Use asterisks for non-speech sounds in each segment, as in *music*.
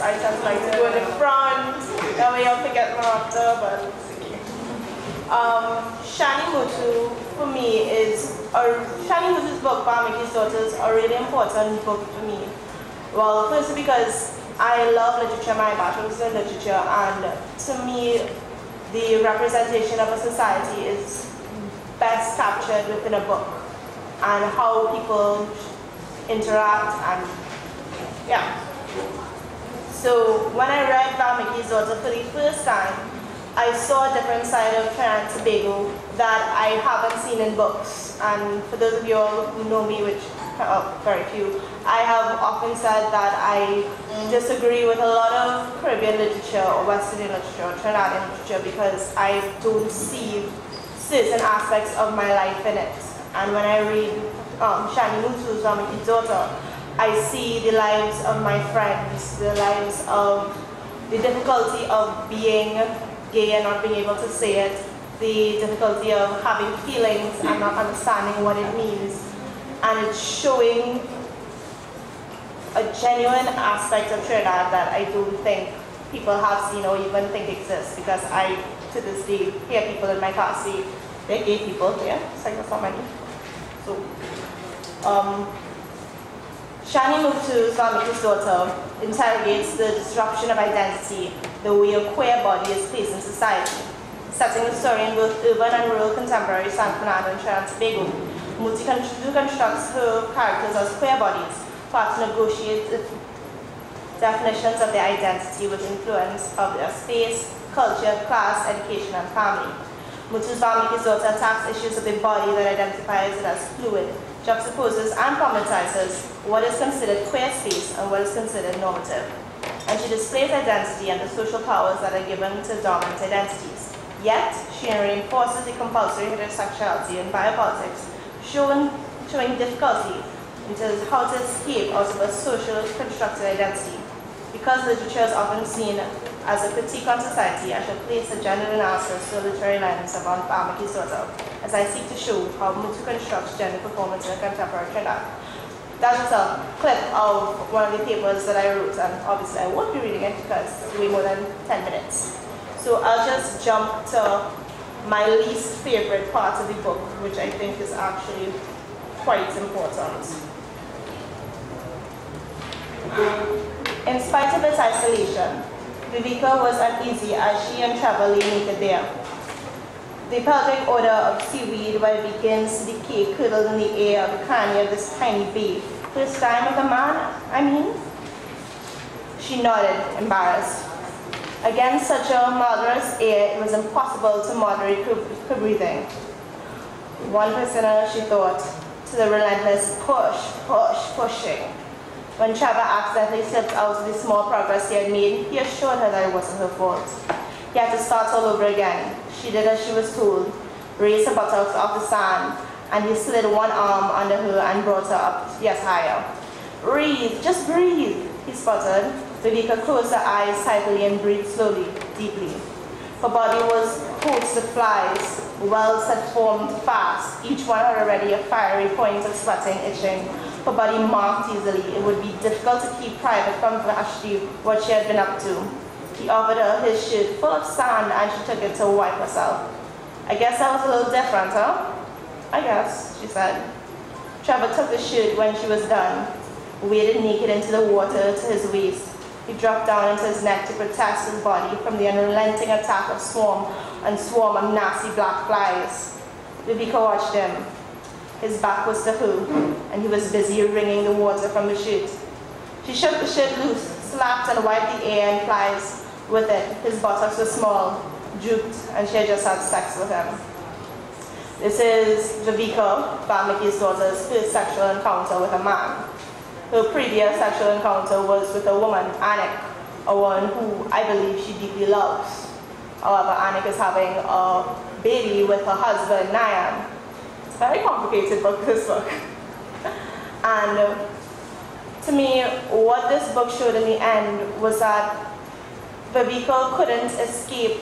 I just like to go in the front. That way I'll forget my after, but it's okay. um, Shani Mootoo, for me, is, a, Shani Mootoo's book, Valmiki's Daughters, a really important book for me. Well, first because I love literature, my bachelor's in literature, and to me, the representation of a society is best captured within a book and how people interact and yeah. So when I read Valmiki's Daughter for the first time, I saw a different side of Trinidad Tobago that I haven't seen in books. And for those of you all who know me, which uh, very few, I have often said that I disagree with a lot of Caribbean literature or West Indian literature or Trinidadian literature because I don't see certain aspects of my life in it. And when I read um, Shani Mootoo's Valmiki's Daughter, I see the lives of my friends, the lives of the difficulty of being gay and not being able to say it, the difficulty of having feelings and not understanding what it means. And it's showing a genuine aspect of Trinidad that I don't think people have seen or even think exists because I, to this day, hear people in my class say, they're gay people it's like that's not. So, um, Shani Mootoo's Valmiki's daughter interrogates the disruption of identity, the way a queer body is placed in society. Setting the story in both urban and rural contemporary San Fernando and Trinidad Tobago, constructs her characters as queer bodies, part to negotiate definitions of their identity with influence of their space, culture, class, education, and family. Mootoo's Valmiki's daughter attacks issues of the body that identifies it as fluid, juxtaposes and problematizes what is considered queer space and what is considered normative. And she displays identity and the social powers that are given to dominant identities. Yet, she reinforces the compulsory heterosexuality in biopolitics, showing, showing difficulty into how to escape out of a social constructed identity. Because literature is often seen as a critique on society, I shall place a gender analysis through a literary lens of Valmiki's daughter, as I seek to show how Mootoo constructs gender performance in a contemporary Trinidad. That's a clip of one of the papers that I wrote, and obviously I won't be reading it because it's way more than 10 minutes. So I'll just jump to my least favorite part of the book, which I think is actually quite important. In spite of its isolation, Viveka was uneasy as she and lay naked there. The pelvic odor of seaweed begins to decay curdled in the air of the cranium of this tiny babe. First time with a man, I mean? She nodded, embarrassed. Against such a murderous air, it was impossible to moderate her breathing. One prisoner, she thought, to the relentless push, push, pushing. When Trevor accidentally slipped out of the small progress he had made, he assured her that it wasn't her fault. He had to start all over again. She did as she was told, raised her buttocks off the sand, and he slid one arm under her and brought her up yet higher. Breathe, just breathe, he sputtered. Viveka closed her eyes tightly and breathed slowly, deeply. Her body was coats of flies, wells had formed fast. Each one had already a fiery point of sweating, itching. Her body marked easily. It would be difficult to keep private from Vashti what she had been up to. He offered her his shirt full of sand and she took it to wipe herself. I guess that was a little different, huh? I guess, she said. Trevor took the shirt when she was done, waded naked into the water to his waist. He dropped down into his neck to protect his body from the unrelenting attack of swarm and swarm of nasty black flies. Viveka watched him. His back was to her, and he was busy wringing the water from the shirt. She shook the shirt loose, slapped and wiped the air and flies with it. His buttocks were small, drooped, and she had just had sex with him. This is Viveka, Valmiki's daughter's first sexual encounter with a man. Her previous sexual encounter was with a woman, Anick, a woman who I believe she deeply loves. However, Anick is having a baby with her husband, Nayan. Very complicated book, this book. And to me, what this book showed in the end was that Viveka couldn't escape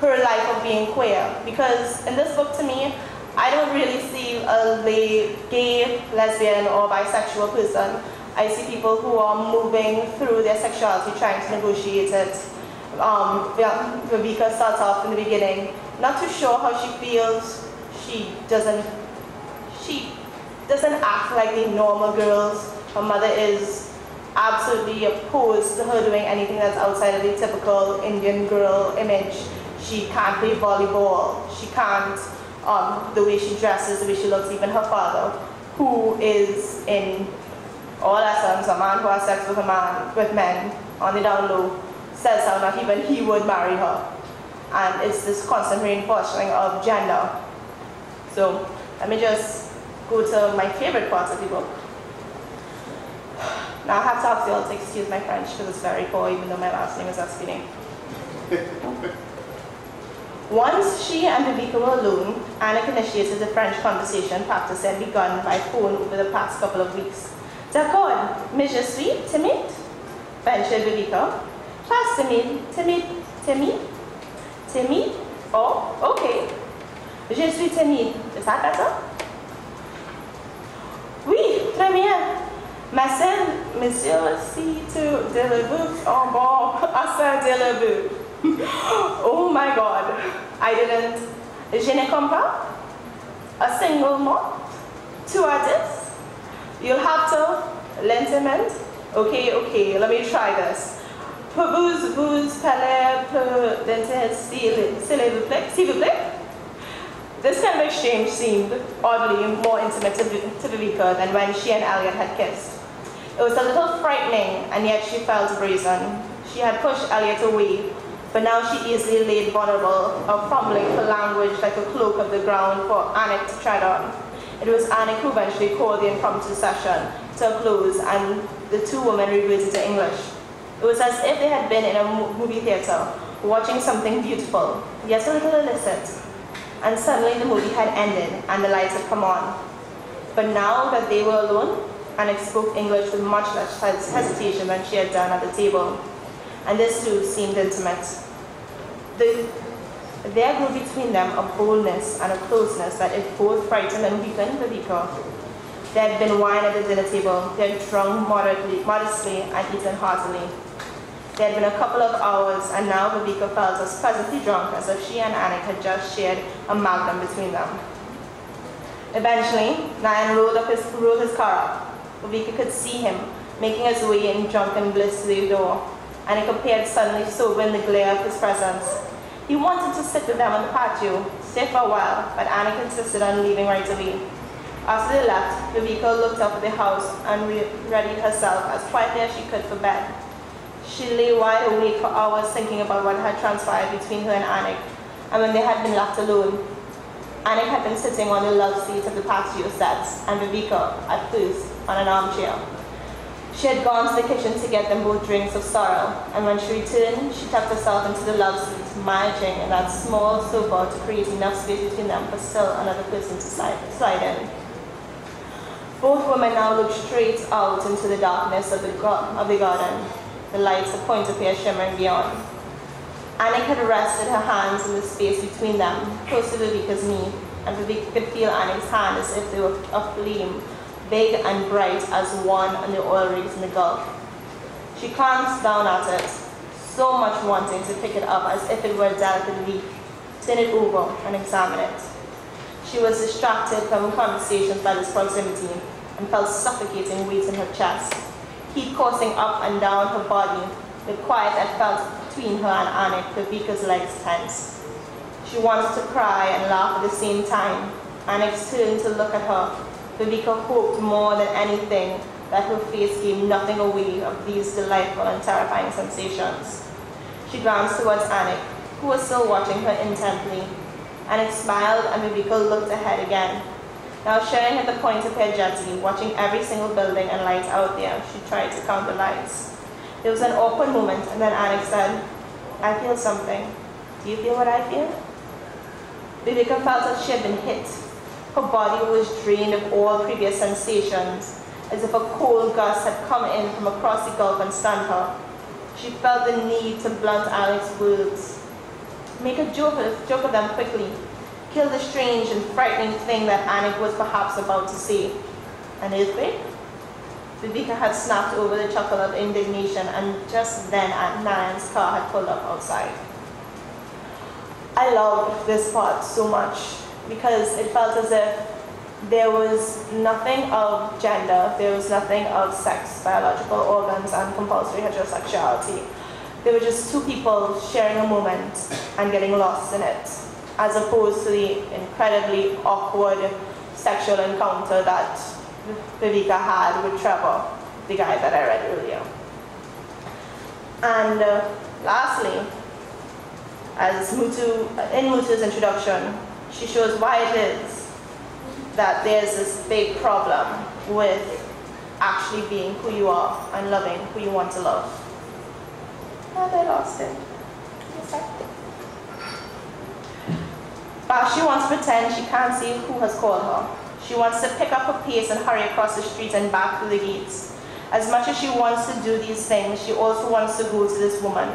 her life of being queer. Because in this book, to me, I don't really see a gay, lesbian, or bisexual person I see people who are moving through their sexuality, trying to negotiate it. Um, Viveka starts off in the beginning, not too sure how she feels. She doesn't, she doesn't act like the normal girls. Her mother is absolutely opposed to her doing anything that's outside of the typical Indian girl image. She can't play volleyball. She can't, um, the way she dresses, the way she looks, even her father, who is in all essence a man who has sex with a man, with men on the down low, says how not even he would marry her. And it's this constant reinforcing of gender. So let me just go to my favorite part of the book. Now I have to ask you all to excuse my French because it's very poor even though my last name is Espinet. *laughs* Once she and Viveka were alone, Anick initiated the French conversation practice had begun by phone over the past couple of weeks. D'accord, mais je suis timide, ventured Viveka. Pas timide, timide, timide, timide. Oh, okay. Je suis timide. Is that better? Très bien. Ma sœur, monsieur, si tu délivres en à ça délivre. *laughs* oh my God, I didn't, je ne comprends a single. Tu as dit, you'll have to lentement. Okay, okay, let me try this. Vous, vous parlez peu d'intense, s'il vous plaît? This of exchange seemed oddly more intimate to, to Viveka than when she and Elliot had kissed. It was a little frightening, and yet she felt brazen. She had pushed Elliot away, but now she easily laid vulnerable, or fumbling for language like a cloak of the ground for Anick to tread on. It was Anick who eventually called the impromptu session to a close, and the two women reverted to English. It was as if they had been in a movie theater, watching something beautiful, yet a little illicit. And suddenly the movie had ended, and the lights had come on. But now that they were alone, Anick spoke English with much less hesitation than she had done at the table. And this too seemed intimate. The, there grew between them a boldness and a closeness that if both frightened and weakened Viveka. There had been wine at the dinner table. They had drunk moderately, modestly and eaten heartily. There had been a couple of hours, and now Viveka felt as pleasantly drunk as if she and Anick had just shared a magnum between them. Eventually, Nayan rolled, up his, rolled his car up. Viveka could see him, making his way in drunken bliss to the door. Anick appeared suddenly sober in the glare of his presence. He wanted to sit with them on the patio, stay for a while, but Anick insisted on leaving right away. After they left, Viveka looked up at the house and readied herself as quietly as she could for bed. She lay wide awake for hours thinking about what had transpired between her and Anick, and when they had been left alone. Anick had been sitting on the love seat of the patio sets, and Viveka, at first, on an armchair. She had gone to the kitchen to get them both drinks of sorrel, and when she returned, she tucked herself into the love seat, managing in that small sofa to create enough space between them for still another person to slide, slide in. Both women now looked straight out into the darkness of the, of the garden, the lights a point of shimmering beyond. Anick had rested her hands in the space between them, close to Viveka's knee, and Viveka could feel Anick's hand as if they were a flame, big and bright as one on the oil rigs in the Gulf. She glanced down at it, so much wanting to pick it up as if it were a delicate leaf, turn it over and examine it. She was distracted from conversations by this proximity and felt suffocating weight in her chest heat coursing up and down her body, the quiet that felt between her and Anick, Viveka's legs tense. She wanted to cry and laugh at the same time. Anick turned to look at her. Viveka hoped more than anything that her face gave nothing away of these delightful and terrifying sensations. She glanced towards Anick, who was still watching her intently. Anick smiled and Viveka looked ahead again. Now staring at the point of her jetty, watching every single building and light out there, she tried to count the lights. There was an awkward moment, and then Alex said, I feel something. Do you feel what I feel? Viveka felt that she had been hit. Her body was drained of all previous sensations, as if a cold gust had come in from across the gulf and stunned her. She felt the need to blunt Alex's words. Make a joke of, joke of them quickly, kill the strange and frightening thing that Anick was perhaps about to see. An earthquake? Viveka had snapped over the chuckle of indignation, and just then Aunt Nan's car had pulled up outside. I loved this part so much because it felt as if there was nothing of gender, there was nothing of sex, biological organs, and compulsory heterosexuality. There were just two people sharing a moment and getting lost in it, as opposed to the incredibly awkward sexual encounter that Viveka had with Trevor, the guy that I read earlier. And uh, lastly, as Mootoo, in Mootoo's introduction, she shows why it is that there's this big problem with actually being who you are and loving who you want to love. And I lost it. But she wants to pretend she can't see who has called her. She wants to pick up her pace and hurry across the street and back through the gates. As much as she wants to do these things, she also wants to go to this woman,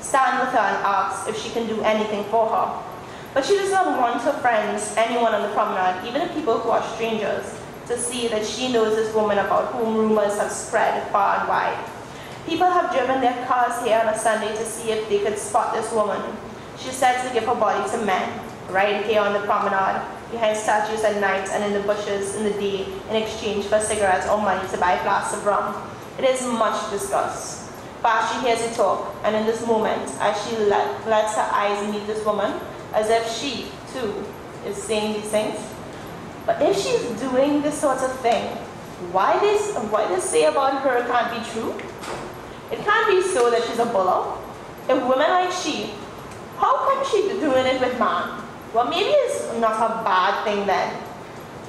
stand with her and ask if she can do anything for her. But she does not want her friends, anyone on the promenade, even the people who are strangers, to see that she knows this woman about whom rumors have spread far and wide. People have driven their cars here on a Sunday to see if they could spot this woman. She said to give her body to men, right here on the promenade, behind statues at night and in the bushes in the day, in exchange for cigarettes or money to buy a flasks of rum. It is much discussed. Vashti hears it talk, and in this moment, as she let, lets her eyes meet this woman, as if she, too, is saying these things. But if she's doing this sort of thing, why this why this say about her can't be true? It can't be so that she's a buller. If women like she, how come she doing it with man? Well, maybe it's not a bad thing then.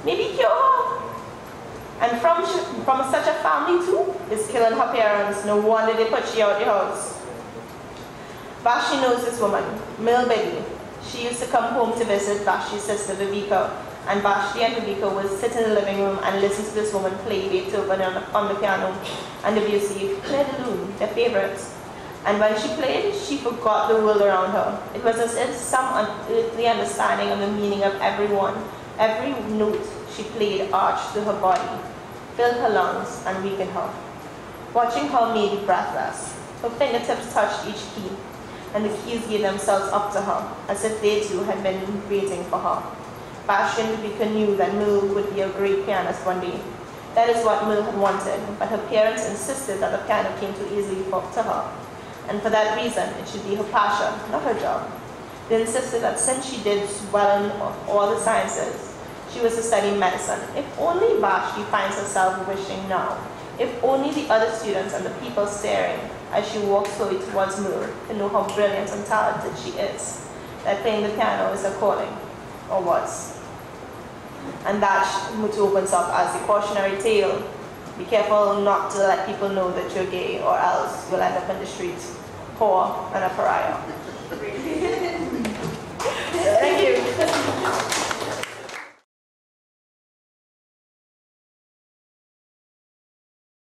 Maybe cure her. And from, from such a family too, is killing her parents. No wonder they put she out the house. Vashti knows this woman, Merle Bedi, she used to come home to visit Vashti's sister Viveka, and Vashti and Viveka would sit in the living room and listen to this woman play Beethoven on the, on the piano and Debussy, Clair de Lune, their favorites. And when she played, she forgot the world around her. It was as if some unearthly understanding of the meaning of everyone, every note she played arched through her body, filled her lungs, and weakened her. Watching her made me breathless. Her fingertips touched each key, and the keys gave themselves up to her, as if they too had been waiting for her. Bastian Viveka knew that Merle would be a great pianist one day. That is what Merle had wanted, but her parents insisted that the piano came too easily for, to her. And for that reason, it should be her passion, not her job. They insisted that since she did well in all the sciences, she was to study medicine. If only Vashti finds herself wishing now. If only the other students and the people staring as she walks slowly towards Moore to know how brilliant and talented she is. That playing the piano is her calling, or was. And that Mootoo opens up as a cautionary tale be careful not to let people know that you're gay or else you'll end up on the streets poor and a pariah. Thank you.